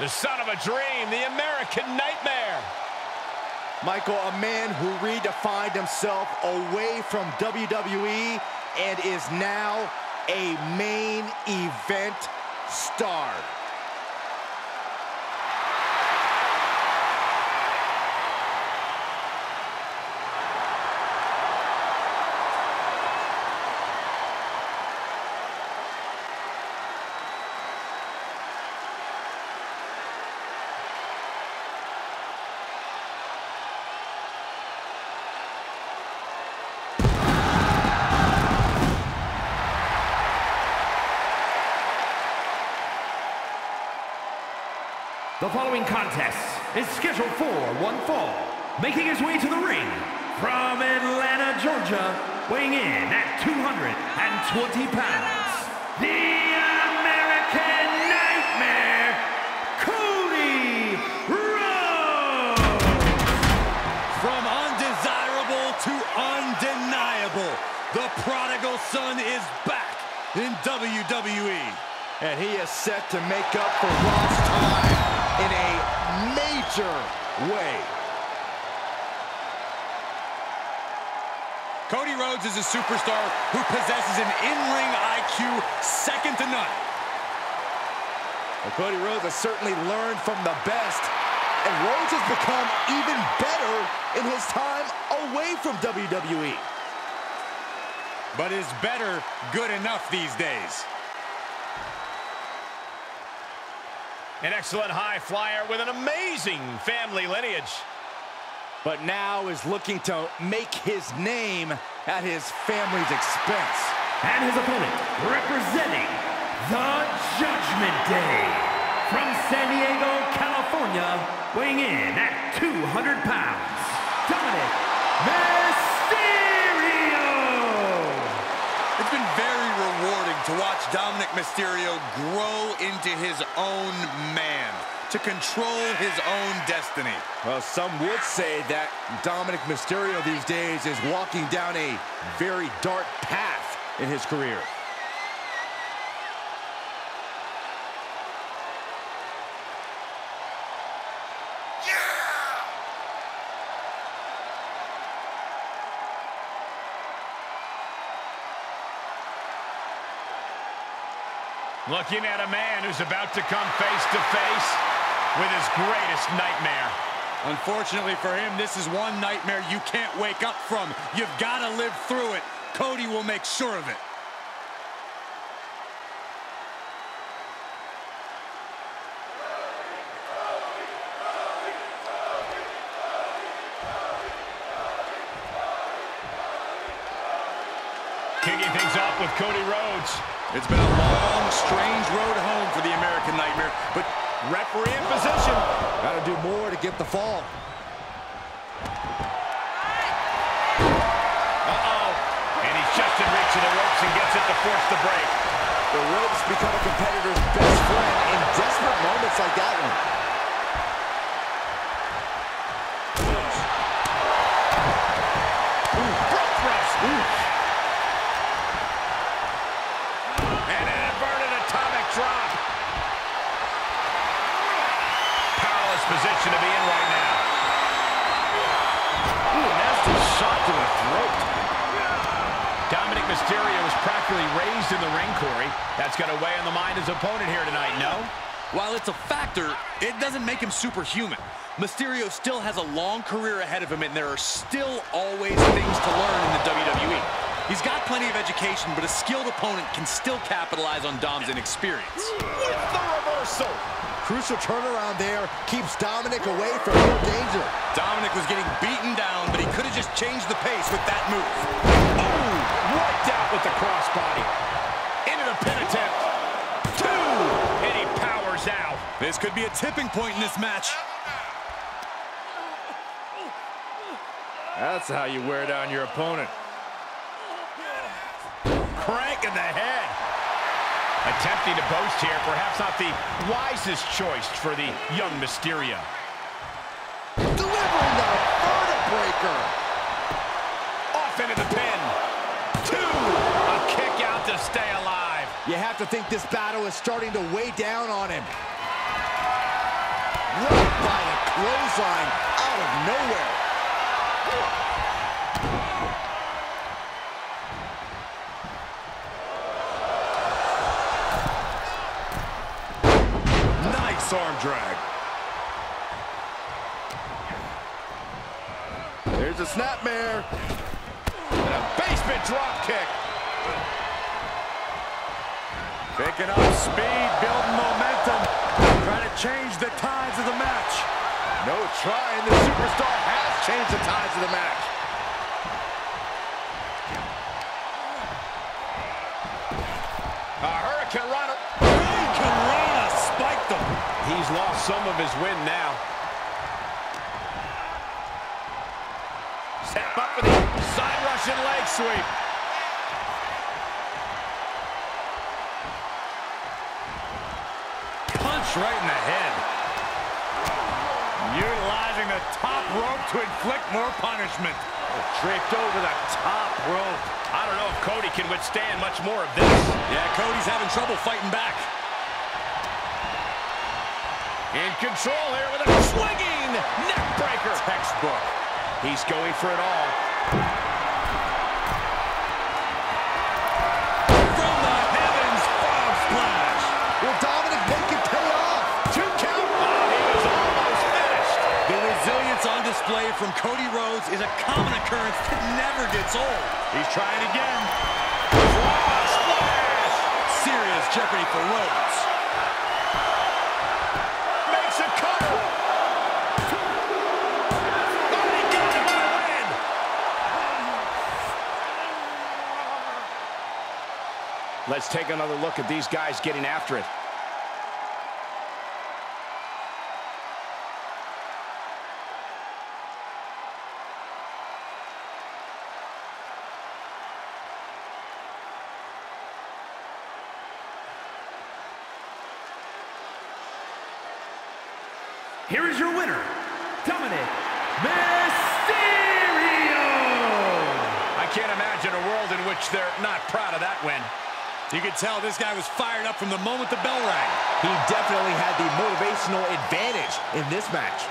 The son of a dream, the American Nightmare. Michael, a man who redefined himself away from WWE and is now a main event star. The following contest is scheduled for one fall. Making his way to the ring from Atlanta, Georgia, weighing in at 220 pounds, the American Nightmare, Cody Rhodes! From undesirable to undeniable, the prodigal son is back in WWE. And he is set to make up for lost in a major way. Cody Rhodes is a superstar who possesses an in-ring IQ second to none. Well, Cody Rhodes has certainly learned from the best, and Rhodes has become even better in his time away from WWE. But is better good enough these days? An excellent high flyer with an amazing family lineage. But now is looking to make his name at his family's expense. And his opponent, representing the Judgment Day, from San Diego, California, weighing in at 200 pounds, Dominik Mysterio! To watch Dominik Mysterio grow into his own man, to control his own destiny. Well, some would say that Dominik Mysterio these days is walking down a very dark path in his career. Looking at a man who's about to come face to face with his greatest nightmare. Unfortunately for him, this is one nightmare you can't wake up from. You've got to live through it. Cody will make sure of it. Kicking things off with Cody Rhodes. It's been a long, strange road home for the American Nightmare, but Referee in position. Got to do more to get the fall. Uh-oh. And he's just in reach of the ropes and gets it to force the break. The ropes become a competitor's best friend in desperate moments like that one. Position to be in right now. Ooh, nasty shot to the throat. Dominik Mysterio was practically raised in the ring, Corey. That's going to weigh on the mind of his opponent here tonight, no? while it's a factor, it doesn't make him superhuman. Mysterio still has a long career ahead of him, and there are still always things to learn in the WWE. He's got plenty of education, but a skilled opponent can still capitalize on Dom's inexperience. With the reversal. Crucial turnaround there keeps Dominik away from real danger. Dominik was getting beaten down, but he could have just changed the pace with that move. Oh, wiped out with the crossbody. Into the pin attempt. Two, and he powers out. This could be a tipping point in this match. That's how you wear down your opponent. Crank in the head. Attempting to boast here, perhaps not the wisest choice for the young Mysterio. Delivering the vertebra breaker. Off into the pin. Two, a kick out to stay alive. You have to think this battle is starting to weigh down on him. Right by a clothesline out of nowhere. Drag. There's a snapmare. And a basement drop kick. Picking up speed, building momentum. Trying to change the tides of the match. No trying. The superstar has changed the tides of the match. Some of his win now. Step up for the side Russian leg sweep. Punch right in the head. Utilizing the top rope to inflict more punishment. Draped over the top rope. I don't know if Cody can withstand much more of this. Yeah, Cody's having trouble fighting back. In control here with a swinging neck breaker. Textbook. He's going for it all. From the heavens, frog splash. Will Dominik make it pay off? Two count. Oh, he was almost finished. The resilience on display from Cody Rhodes is a common occurrence that never gets old. He's trying again. Frog splash. Serious jeopardy for Rhodes. Let's take another look at these guys getting after it. Here is your winner, Dominik Mysterio! I can't imagine a world in which they're not proud of that win. You could tell this guy was fired up from the moment the bell rang. He definitely had the motivational advantage in this match.